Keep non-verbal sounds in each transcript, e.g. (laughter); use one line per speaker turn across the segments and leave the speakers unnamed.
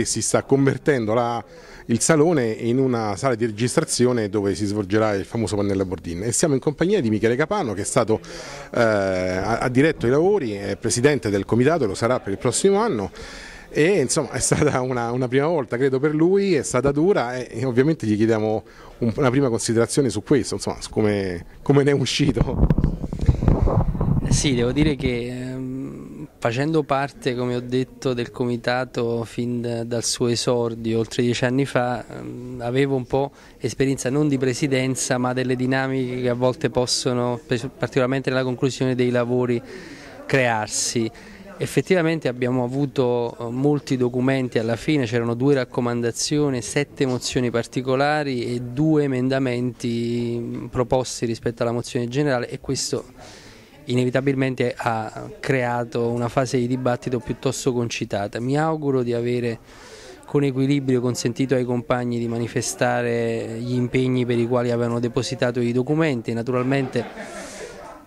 perché si sta convertendo la, il salone in una sala di registrazione dove si svolgerà il famoso pannello Bordin e siamo in compagnia di Michele Capano che è stato, eh, ha diretto i lavori, è presidente del comitato, lo sarà per il prossimo anno e insomma è stata una, una, prima volta credo per lui, è stata dura e, e ovviamente gli chiediamo un, una prima considerazione su questo, insomma come, come ne è uscito.
Sì, devo dire che ehm, facendo parte, come ho detto, del comitato fin da, dal suo esordio oltre dieci anni fa, ehm, avevo un po' esperienza non di presidenza ma delle dinamiche che a volte possono, particolarmente nella conclusione dei lavori, crearsi. Effettivamente abbiamo avuto eh, molti documenti alla fine, c'erano due raccomandazioni, sette mozioni particolari e due emendamenti mm, proposti rispetto alla mozione generale e questo inevitabilmente ha creato una fase di dibattito piuttosto concitata. Mi auguro di avere con equilibrio consentito ai compagni di manifestare gli impegni per i quali avevano depositato i documenti, naturalmente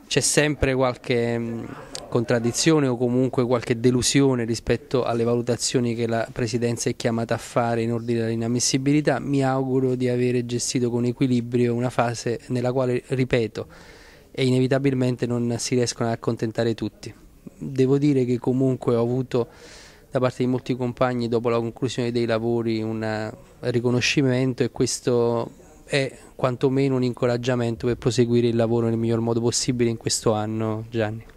c'è sempre qualche mm, contraddizione o comunque qualche delusione rispetto alle valutazioni che la Presidenza è chiamata a fare in ordine all'inammissibilità, mi auguro di avere gestito con equilibrio una fase nella quale, ripeto, e inevitabilmente non si riescono ad accontentare tutti. Devo dire che comunque ho avuto da parte di molti compagni dopo la conclusione dei lavori un riconoscimento e questo è quantomeno un incoraggiamento per proseguire il lavoro nel miglior modo possibile in questo anno, Gianni.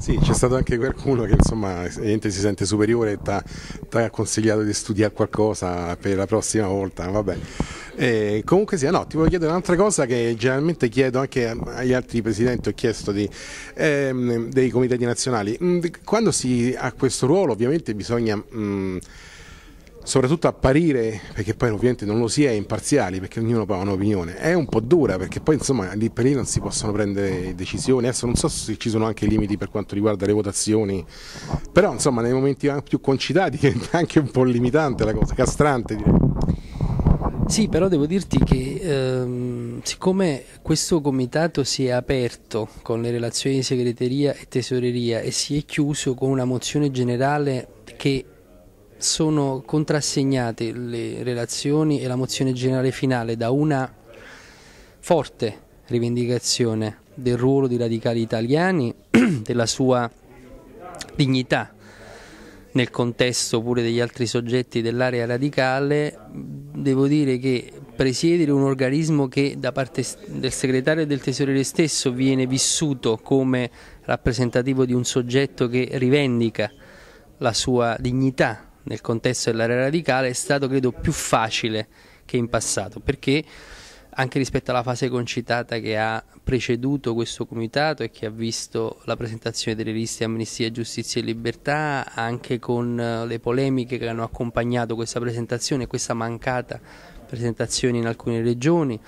Sì, c'è stato anche qualcuno che insomma si sente superiore e ti ha consigliato di studiare qualcosa per la prossima volta, vabbè. E comunque sì, no, ti voglio chiedere un'altra cosa che generalmente chiedo anche agli altri presidenti, ho chiesto di, ehm, dei comitati nazionali. Mm, quando si ha questo ruolo ovviamente bisogna... Mh, mm, soprattutto apparire, perché poi ovviamente non lo si è imparziali, perché ognuno ha un'opinione, è un po' dura perché poi insomma lì per lì non si possono prendere decisioni, adesso non so se ci sono anche limiti per quanto riguarda le votazioni, però insomma nei momenti più concitati (laughs) è anche un po' limitante la cosa, castrante direi.
Sì, però devo dirti che ehm, siccome questo comitato si è aperto con le relazioni di segreteria e tesoreria e si è chiuso con una mozione generale che sono contrassegnate le relazioni e la mozione generale finale da una forte rivendicazione del ruolo dei radicali italiani, (clears throat) della sua dignità nel contesto pure degli altri soggetti dell'area radicale, devo dire che presiedere un organismo che da parte del segretario e del tesoriere stesso viene vissuto come rappresentativo di un soggetto che rivendica la sua dignità nel contesto dell'area radicale è stato credo più facile che in passato perché anche rispetto alla fase concitata che ha preceduto questo comitato e che ha visto la presentazione delle liste Amnistia, Giustizia e Libertà, anche con eh, le polemiche che hanno accompagnato questa presentazione, questa mancata presentazione in alcune regioni.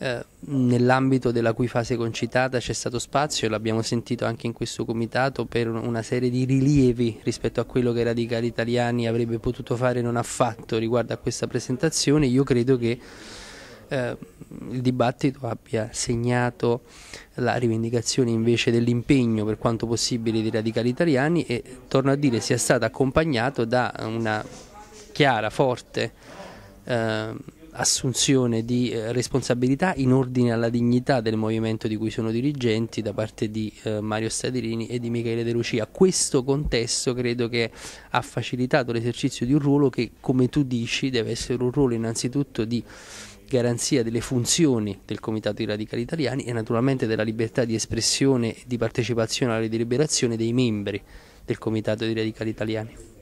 Eh, nell'ambito della cui fase concitata c'è stato spazio l'abbiamo sentito anche in questo comitato per una serie di rilievi rispetto a quello che i radicali italiani avrebbe potuto fare e non ha fatto riguardo a questa presentazione. Io credo che eh, il dibattito abbia segnato la rivendicazione invece dell'impegno per quanto possibile dei radicali italiani e torno a dire sia stato accompagnato da una chiara, forte eh, assunzione di eh, responsabilità in ordine alla dignità del movimento di cui sono dirigenti da parte di eh, Mario Stadirini e di Michele De Lucia. Questo contesto credo che ha facilitato l'esercizio di un ruolo che, come tu dici, deve essere un ruolo innanzitutto di garanzia delle funzioni del Comitato dei Radicali Italiani e naturalmente della libertà di espressione e di partecipazione alla deliberazione dei membri del Comitato dei Radicali Italiani.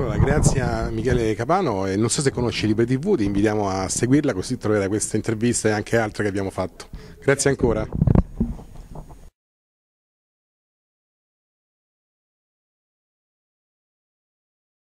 Allora, grazie a Michele Capano e non so se conosci Libre TV, ti invitiamo a seguirla così troverai questa intervista e anche altre che abbiamo fatto. Grazie ancora.